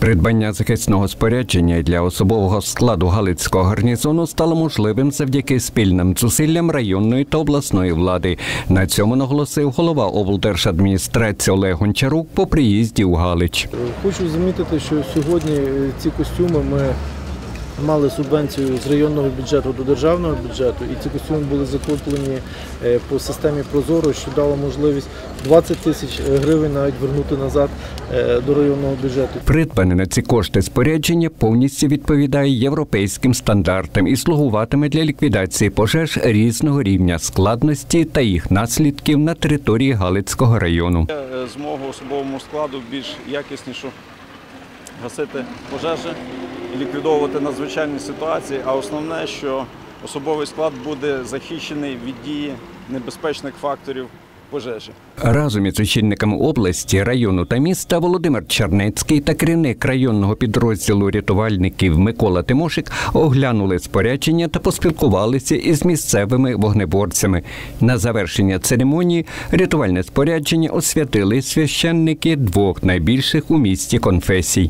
Придбання захисного спорядження для особового складу Галицького гарнізону стало можливим завдяки спільним зусиллям районної та обласної влади. На цьому наголосив голова облдержадміністрації Олег Гончарук по приїзді у Галич. Хочу замітити, що сьогодні е, ці костюми ми мали субвенцію з районного бюджету до державного бюджету, і ці костюми були закуплені е, по системі Прозоро, що дало можливість 20 тисяч гривень навіть вернути назад е, до районного бюджету. Придбане на ці кошти спорядження повністю відповідає європейським стандартам і слугуватиме для ліквідації пожеж різного рівня складності та їх наслідків на території Галицького району. Е, змогу особовому складу більш якісніше гасити пожежі і ліквідовувати надзвичайні ситуації. А основне, що особовий склад буде захищений від дії небезпечних факторів пожежі. Разом із очільниками області, району та міста Володимир Чернецький та керівник районного підрозділу рятувальників Микола Тимошик оглянули спорядження та поспілкувалися із місцевими вогнеборцями. На завершення церемонії рятувальне спорядження освятили священники двох найбільших у місті конфесій.